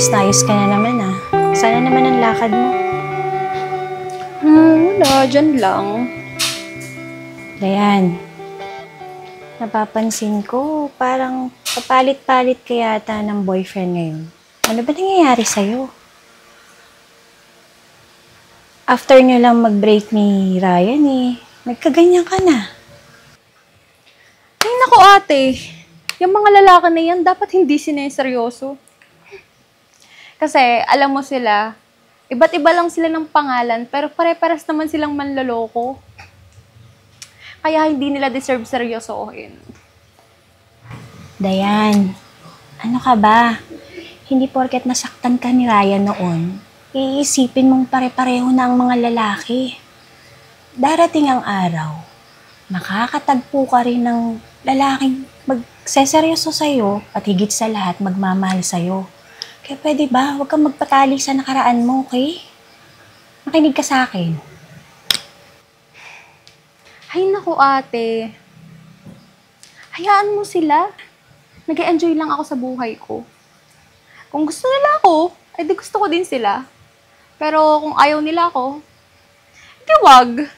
ayos na ayos ka na naman ah. Sana naman ang lakad mo. Hmm, wala. Dyan lang. Dayan, napapansin ko parang papalit-palit ka yata ng boyfriend ngayon. Ano ba nangyayari sa'yo? After nyo lang mag-break ni Ryan eh, nagkaganyan ka na. Ay, naku ate. Yung mga lalaki na yan, dapat hindi sineseryoso. Kasi, alam mo sila, iba't iba lang sila ng pangalan, pero pare-paras naman silang manloloko. Kaya hindi nila deserve seryosohin. Dayan, ano ka ba? Hindi porket nasaktan ka ni Ryan noon, iisipin mong pare-pareho na ang mga lalaki. Darating ang araw, makakatagpo ka rin ng lalaking magseseryoso sa'yo at higit sa lahat magmamahal sa'yo. Kaya pwede ba, huwag kang magpatali sa nakaraan mo, okay? Makinig ka sa akin. Ay, naku ate. Hayaan mo sila. nag enjoy lang ako sa buhay ko. Kung gusto nila ako, ay di gusto ko din sila. Pero kung ayaw nila ako, di wag.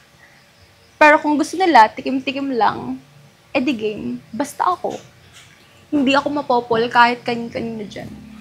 Pero kung gusto nila, tikim-tikim lang, edi game, basta ako. Hindi ako mapopol kahit kanin-kanino dyan.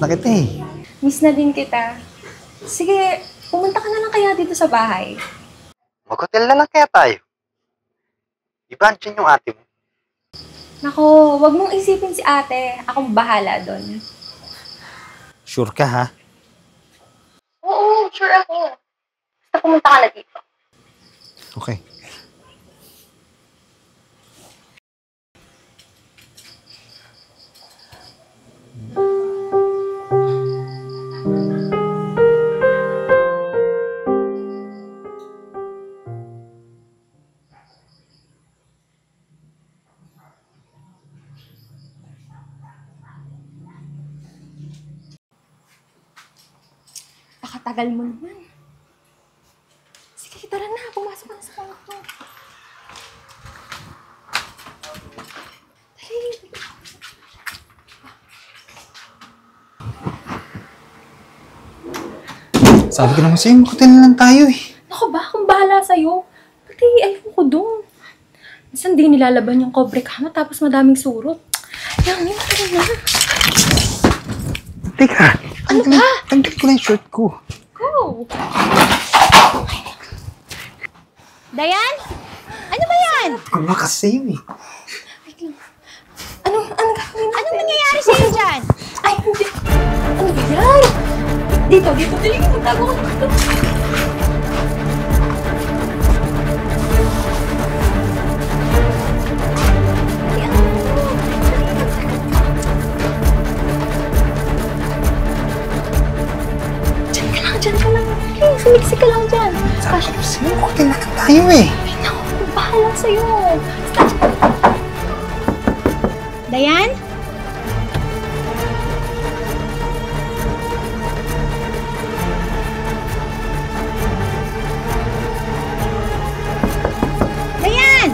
Na kita eh. Miss na din kita. Sige, pumunta ka na lang kaya dito sa bahay. Mag-hotel na lang kaya tayo. Di ba andyan yung ate mo? Nako, wag mong isipin si ate. Akong bahala doon. Sure ka ha? Oo, sure ako. Basta pumunta ka na dito. Okay. Pakatagal mo naman. Sige, tara na. Pumasok na sa kwarto. Dali. Sabi ko naman sa'yo, mag-hotel na lang tayo eh. Ako ba? Akong bahala sa'yo. Pati ayaw ko doon. Minsan di nilalaban yung cobre kama tapos madaming surot. Yan, yun tara na. Teka. Ano ba? Tanggal ko na yung shirt ko. Dayan? Ano ba yan? Kumawa kasi sa'yo eh. Wait lang. Ano, ano gagawin natin? Anong nangyayari sa'yo dyan? Ay, hindi. Ano ba yan? Dito, dito. Dali, magtago ka lang. Hey, sumiksi ka lang dyan. Sabi ko sa'yo, mag-hotel na lang tayo eh. Ay, naku, bahala sa'yo. Dayan? Dayan!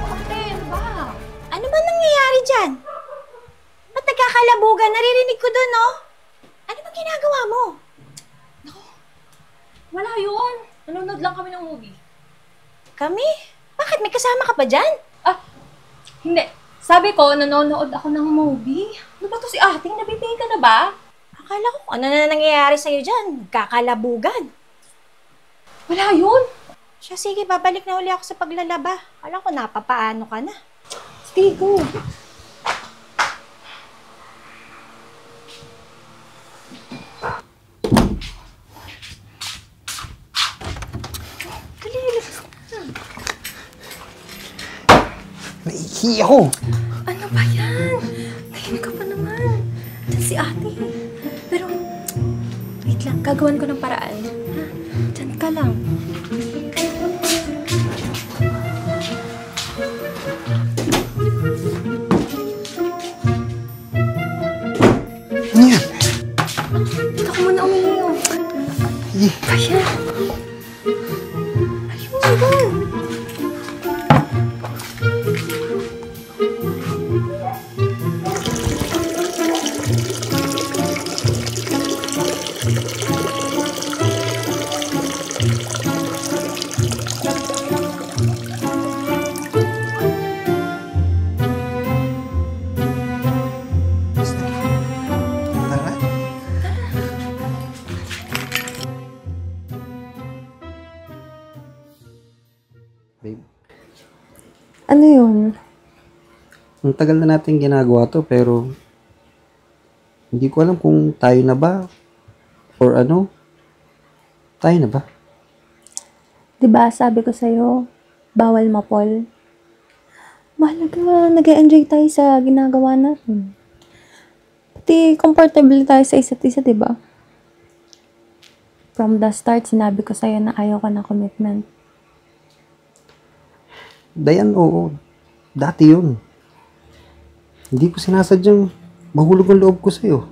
Ate, ano ba? Ano ba nangyayari dyan? Ba't nagkakalabugan? Naririnig ko dun, no? Ano ba ginagawa mo? Wala yun. Nanonood lang kami ng movie. Kami? Bakit? May kasama ka pa dyan? Ah, hindi. Sabi ko, nanonood ako ng movie. Ano ba to si ating? Nabitingin ka na ba? Akala ko, ano na nangyayari sa'yo dyan? Kakalabugan. Wala yun. Siya, sige, babalik na uli ako sa paglalaba. Alam ko, napapaano ka na. Sige, go. Nahihiya ako. Ano ba yan? Ngayon ka pa naman. Si ate. Pero, wait lang. Gagawan ko ng paraan. Ang tagal na natin ginagawa to pero hindi ko alam kung tayo na ba or ano. Tayo na ba? Diba, sabi ko sa'yo, bawal mapol. Mahalaga, nag enjoy tayo sa ginagawa natin. Pati comfortable tayo sa isa't isa, diba? From the start, sinabi ko sa'yo na ayaw ka ng commitment. Dayan, oo. Dati yun. Hindi ko sinasadyang mahulog ang loob ko sa'yo.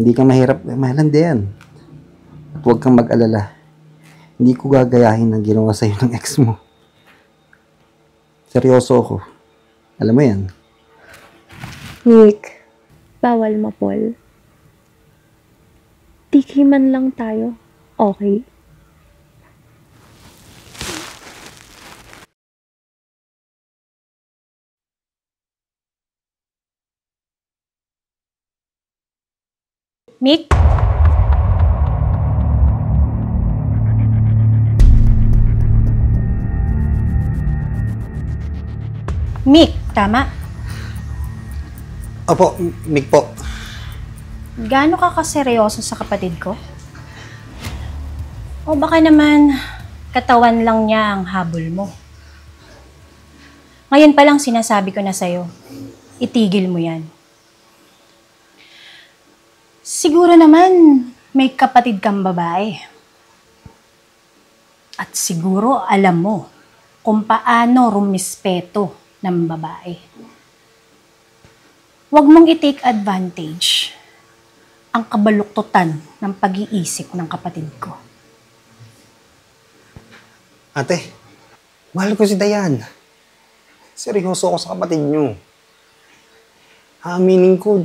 Hindi ka mahirap mahalan Dayan. At huwag kang mag-alala. Hindi ko gagayahin ang ginawa sa'yo ng ex mo. Seryoso ako. Alam mo yan. Nick, bawal mapol. Tikiman lang tayo, okay? Mick? Mick, tama. Opo, Mick po. Gaano ka kaseryoso sa kapatid ko? O baka naman katawan lang niya ang habol mo. Ngayon pa lang sinasabi ko na sa'yo, itigil mo yan. Siguro naman may kapatid kang babae. At siguro alam mo kung paano rumispeto ng babae. Huwag mong i-take advantage ang kabaluktutan ng pag-iisip ng kapatid ko. Ate, mahal ko si Dayan. Seryoso ako sa kapatid niyo. Aaminin ko,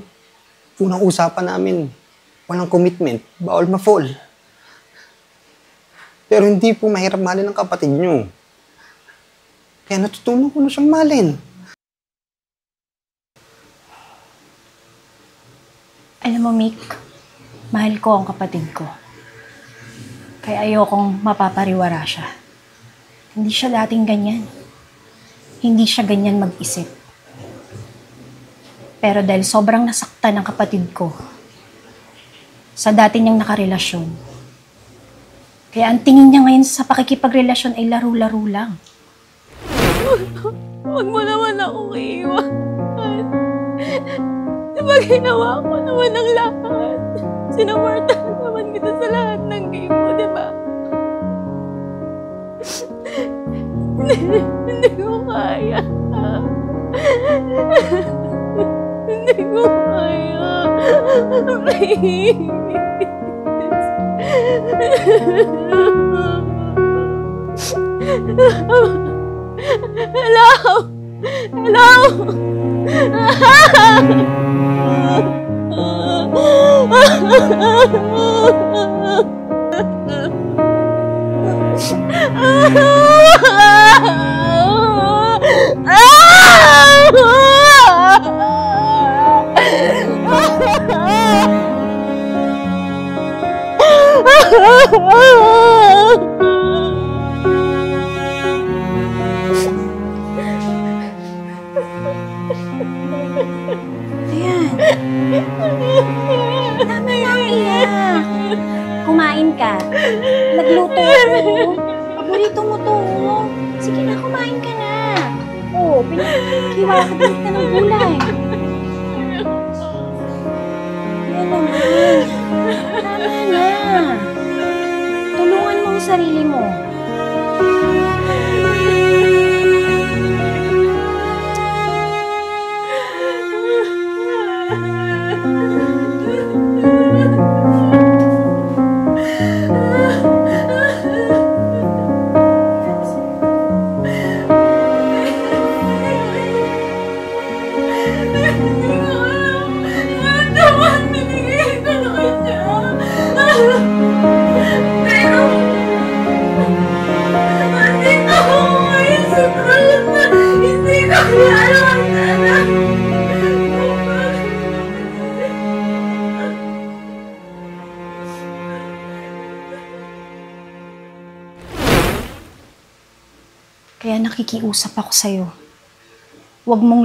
unang usapan namin, walang commitment, bawal ma-fall. Pero hindi po mahirap mahalin ng kapatid niyo. Kaya natutunan ko na siyang mahalin. Alam mo, Mick, mahal ko ang kapatid ko. Kaya ayokong mapapariwara siya. Hindi siya dating ganyan. Hindi siya ganyan mag-isip. Pero dahil sobrang nasaktan ng kapatid ko sa dati niyang nakarelasyon, kaya ang tingin niya ngayon sa pakikipagrelasyon ay laro-laro lang. Huwag mo naman akong iiwan. Diba ginawa ko naman ang lahat? Sinuporta naman kita sa lahat ng game mo, di ba? hindi, hindi ko kaya. Hindi ko kaya. Please. Hello! Hello! Ayan. Kumain ka. Nagluto ako. Paborito mo to. oh. Sige na, kumain ka na. Oh, Pinagkiwa ka din ka ng gulay. Yan naman. Tama na. Sarili mo.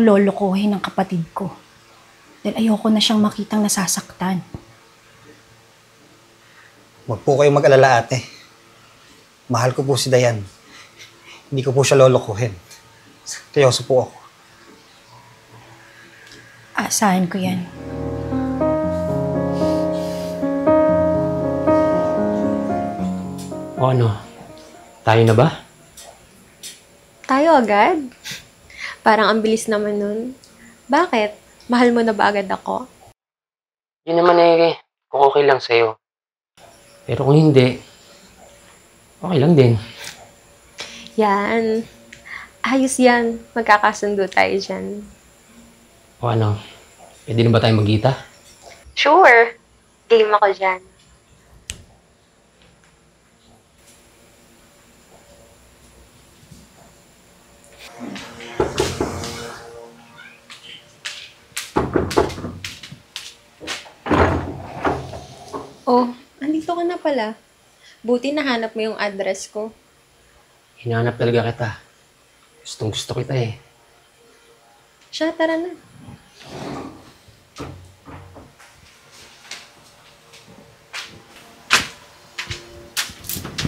Lolokohin ang kapatid ko. Dahil ayoko na siyang makitang nasasaktan. Huwag po kayong mag-alala ate. Mahal ko po si Dayan. Hindi ko po siya lolokohin. Seryoso po ako. Aasahan ko yan. O ano? Tayo na ba? Tayo agad? Parang ang bilis naman nun. Bakit? Mahal mo na ba agad ako? Yun naman eh, kung okay lang sa'yo. Pero kung hindi, okay lang din. Yan. Ayos yan. Magkakasundo tayo dyan. O ano, pwede na ba tayo magkita? Sure. Game ako dyan. Ka na pala. Buti nahanap mo yung address ko. Hinahanap talaga kita. Gustong gusto kita eh. Siya, tara na.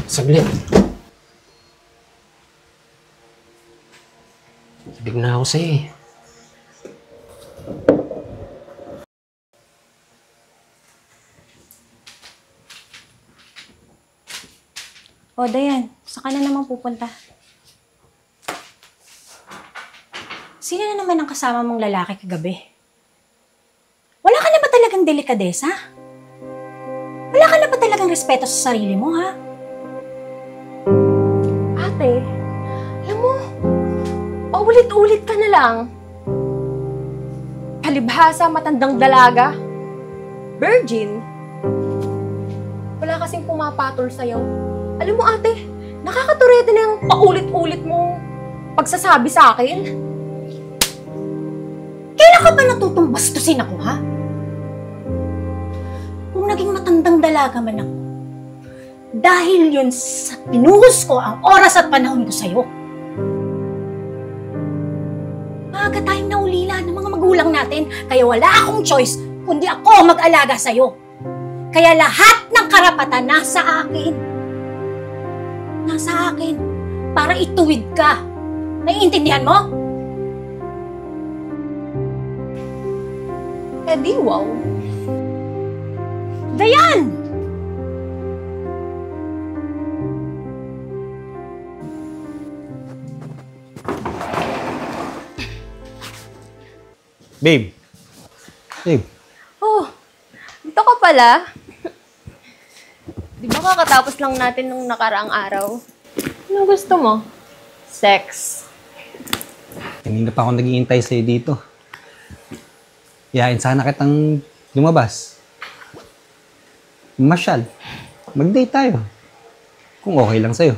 Saglit. Ibig na ako sa'yo eh. O, Dayan, saan na naman pupunta? Sino na naman ang kasama mong lalaki kagabi? Wala ka na ba talagang delikadesa? Wala ka na ba talagang respeto sa sarili mo, ha? Ate, alam mo, paulit-ulit ka na lang. Palibhasa, matandang dalaga. Virgin. Wala kasing pumapatol sa'yo. Alam mo ate, nakakaturete na yung paulit-ulit mong pagsasabi sa akin. Kailan ka ba natutong bastusin ako, ha? Kung naging matandang dalaga man ako, dahil yun sa pinuhos ko ang oras at panahon ko sa'yo. Maaga tayong naulila ng mga magulang natin, kaya wala akong choice kundi ako mag-alaga sa'yo. Kaya lahat ng karapatan nasa akin. Nasa akin. Para ituwid ka. Naiintindihan mo? Eh di wow. Dayan! Babe. Babe. Oh, dito ka pala. Di ba kakatapos lang natin nung nakaraang araw? Ano gusto mo? Sex. Kanina pa ako naghihintay sa'yo dito. Yain sana kitang lumabas. Masyal. Mag-date tayo. Kung okay lang sa'yo.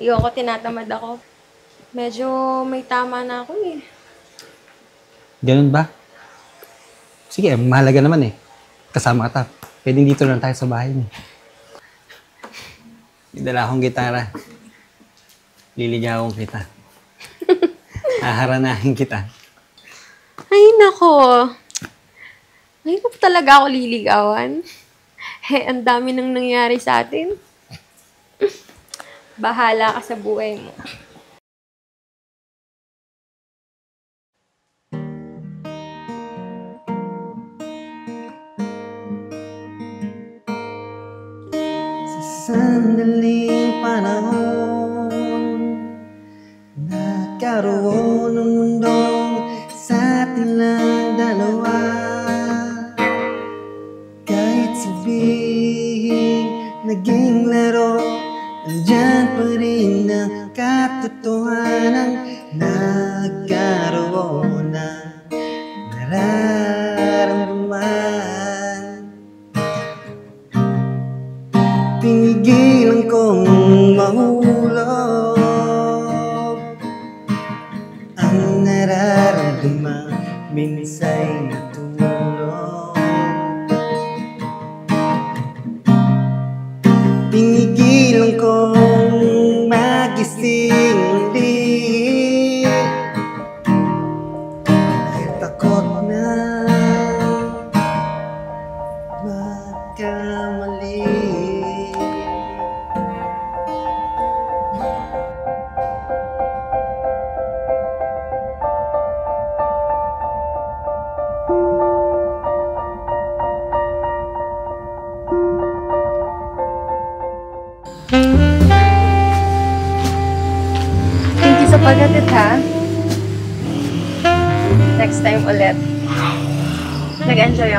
Ayoko, tinatamad ako. Medyo may tama na ako eh. Ganun ba? Sige, mahalaga naman eh. Kasama ka ta. Pwedeng dito lang tayo sa bahay niyo. May dala akong gitara. Liligawan kita. Haharanahin kita. Ay, nako. Ngayon ko talaga ako liligawan. Eh, ang dami nang nangyari sa atin. Bahala ka sa buhay mo. Sandaling panahon. Nagkaroon ng mundong sa atin lang dalawa. Kahit sabihin naging laro Andyan pa rin ang katotohanan. Nagkaroon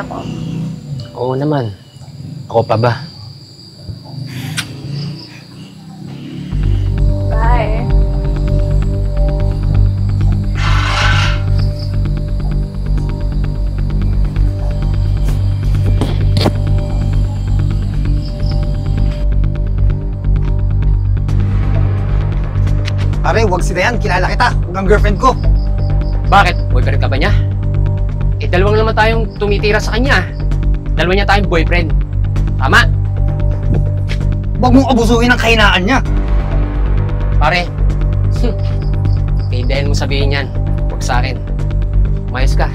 ako. Oo naman. Ako pa ba? Bye. Pare, huwag si Dayan. Kilala kita. Huwag ang girlfriend ko. Bakit? Boyfriend ka ba niya? Eh, dalawang naman tayong tumitira sa kanya. Dalawa niya tayong boyfriend. Tama? Huwag mong abusuhin ang kahinaan niya. Pare. Kaindahin mo sabihin yan. Huwag sa akin. Mayos ka.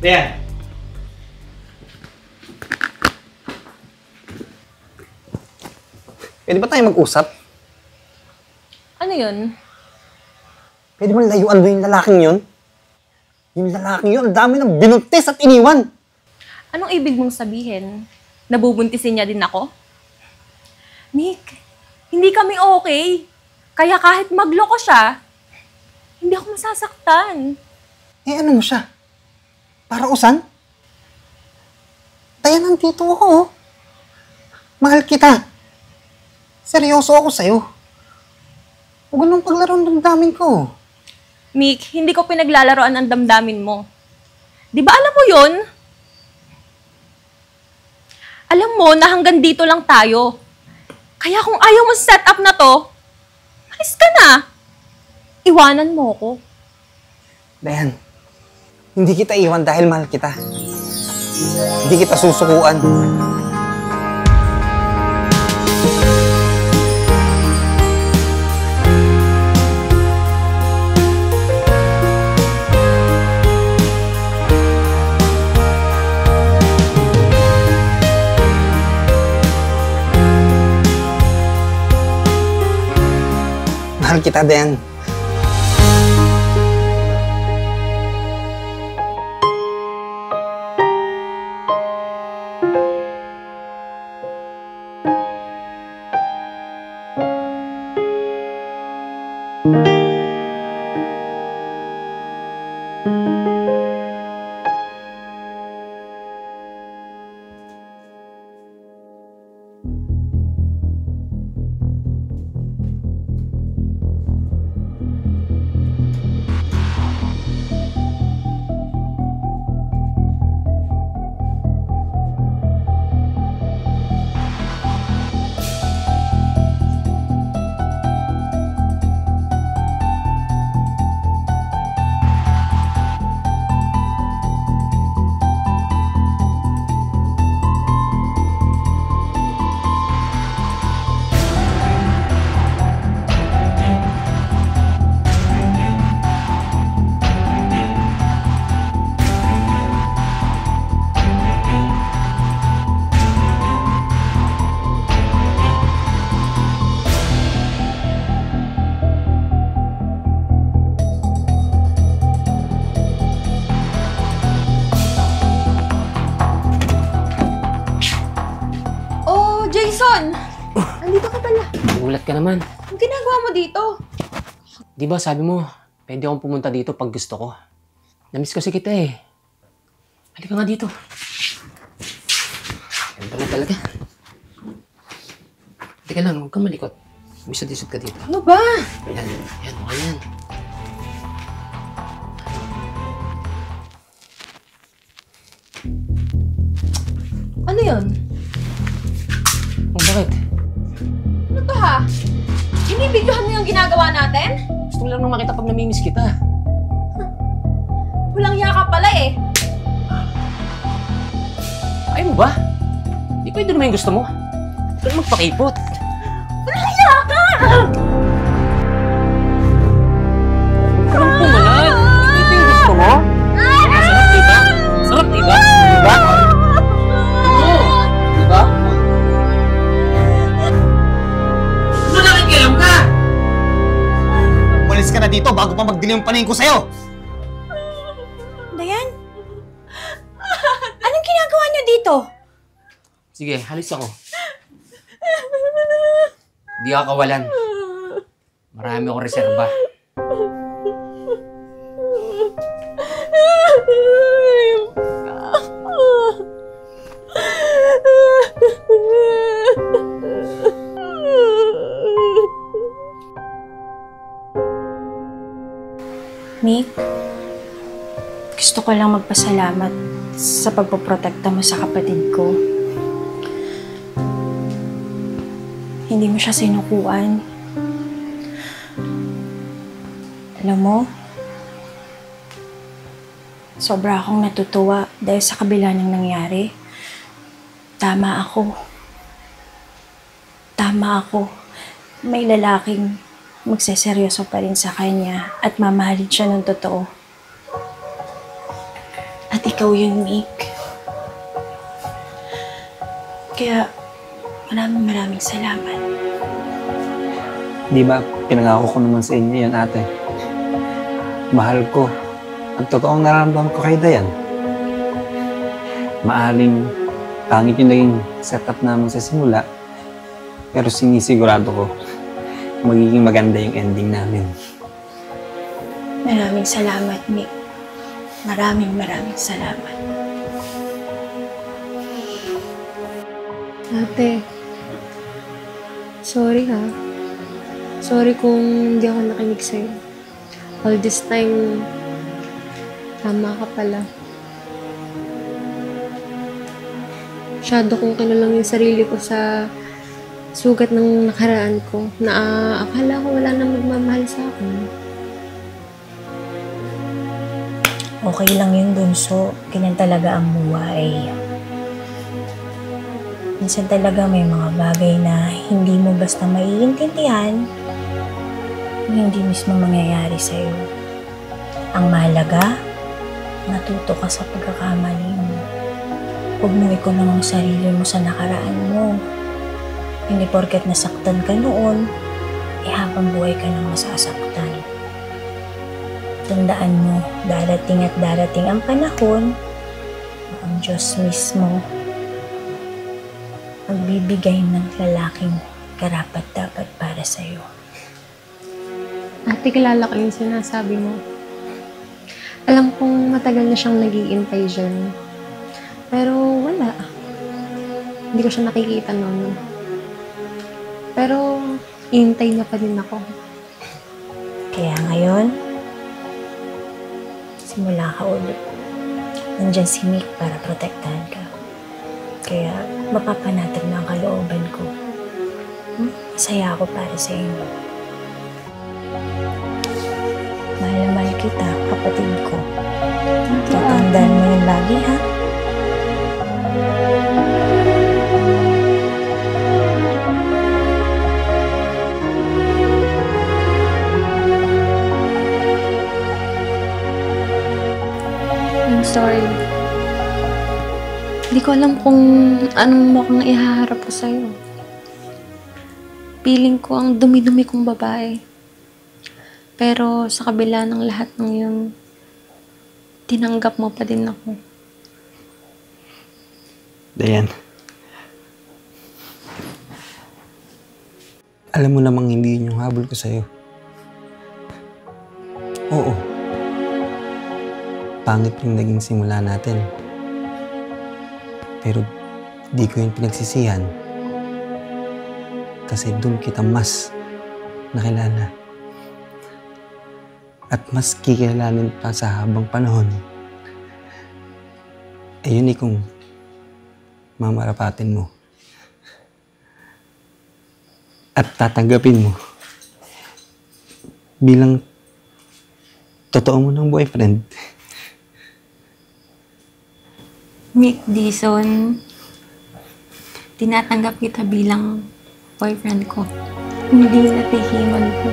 Dayan. Pwede ba tayo mag-usap? Ano yun? Pwede ba layuan mo yung lalaking yun? Yung lalaking yun, ang dami ng binuntis at iniwan. Anong ibig mong sabihin? Nabubuntisin niya din ako? Nick, hindi kami okay. Kaya kahit magloko siya, hindi ako masasaktan. Eh ano mo siya? Para usan? Tayo nandito ako oh. Mahal kita. Seryoso ako sa'yo. Huwag nang paglaro ng damdamin ko. Mick, hindi ko pinaglalaroan ang damdamin mo. Di ba alam mo yun? Alam mo na hanggang dito lang tayo. Kaya kung ayaw mo sa setup na to, alis ka na. Iwanan mo ko. Dayan, hindi kita iwan dahil mahal kita. Hindi kita susukuan. Mahal kita, Dayan. Ka naman. Ang ginagawa mo dito? Di ba sabi mo, pwede akong pumunta dito pag gusto ko. Namiss kasi kita eh. Halika nga dito. Yan pala talaga. Teka lang, huwag kang malikot. Misod-isod ka dito. Ano ba? Yan, yan, okay yan. Ano yun? Oh, bakit? To ha? Binibidyohan mo yung ginagawa natin? Gusto lang nang makita pag namimiss kita. Walang yaka pala eh. Ayaw mo ba? Di pwede naman yung gusto mo. Huwag magpakipot. Walang! Huwag ka pa magdilim yung paningin ko sa'yo! Dayan? Anong ginagawa niyo dito? Sige, halis ako. Di ka kawalan. Marami akong reserba. Nick, gusto ko lang magpasalamat sa pagpoprotekta mo sa kapatid ko. Hindi mo siya sinukuan. Alam mo, sobra akong natutuwa dahil sa kabila ng nangyari. Tama ako. Tama ako. May lalaking magseseryoso pa rin sa kanya at mamahalin siya ng totoo. At ikaw yun, Nick. Kaya, maraming maraming salamat. Di ba, pinangako ko naman sa inyo yan, ate. Mahal ko. Ang totoong nararamdaman ko kay Dayan. Maaling pangit yung naging setup namin sa simula. Pero sinisigurado ko, magiging maganda yung ending namin. Maraming salamat, Nick. Maraming maraming salamat. Ate, sorry ha. Sorry kung hindi ako nakinig sa'yo. All this time, tama ka pala. Masyado kong kinulang yung sarili ko sa sugat ng nakaraan ko na ah, akala ko wala na magmamahal sa akin. Okay lang yun, Bunso. Ganyan talaga ang buhay. Minsan talaga may mga bagay na hindi mo basta maiintindihan hindi mismo mangyayari sa'yo. Ang mahalaga, natuto ka sa pagkakamali mo. Huwag mo ikulong ang sarili mo sa nakaraan mo. Hindi porket nasaktan ka noon, eh habang buhay ka nang masasaktan. Tandaan mo, darating at darating ang panahon na ang Diyos mismo magbibigay ng lalaking karapat dapat para sa'yo. Ate, kilala ko yung sinasabi mo. Alam kong matagal na siyang nagiintay dyan. Pero wala. Hindi ko siya nakikita noon. Pero, intay niya pa din ako. Kaya ngayon, simula ka ulit. Nandyan si Nick para protektahan ka. Kaya mapapanatag na ang kalooban ko. Hmm? Masaya ako para sa inyo. Mahal na mahal kita, kapatid ko. Tatandaan mo yun lagi, ha? Sorry. Hindi ko alam kung anong mukhang ihaharap ko sa'yo. Feeling ko ang dumi-dumi kong babae. Pero sa kabila ng lahat ng yun, tinanggap mo pa din ako. Dayan. Alam mo namang hindi yun yung habol ko sa'yo. Oo. Pangit yung naging simula natin. Pero di ko yun pinagsisihan. Kasi doon kita mas nakilala. At mas kikilalanin pa sa habang panahon. Ayun eh kung mamarapatin mo. At tatanggapin mo bilang totoo mo ng boyfriend. Nick Dison, tinatanggap kita bilang boyfriend ko. Hindi na tihiman ko.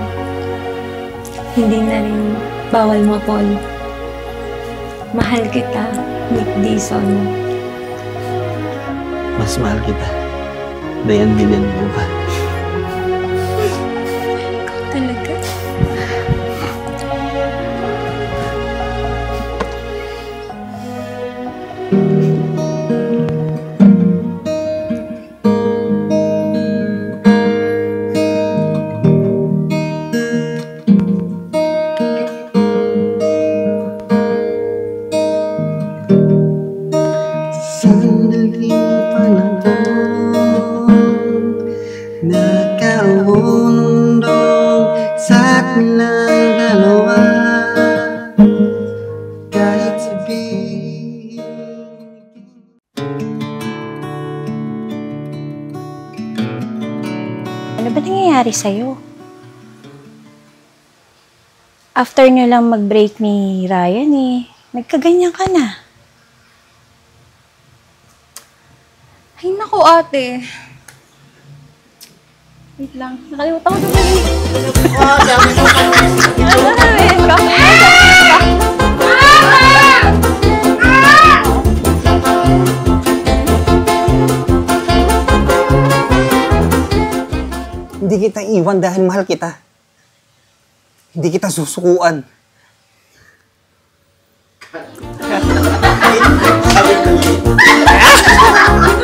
Hindi na rin bawal mapol. Mahal kita, Nick Dison. Mas mahal kita. Dayan bilyan mo ka. Ba nangyayari sa'yo? After nyo lang mag-break ni Ryan eh, nagkaganyan ka na. Ay, naku ate. Wait lang. Nakalimutan ko sabihin. Ano sabihin ko? Hindi kita iwan dahil mahal kita. Hindi kita susukuan. Sabi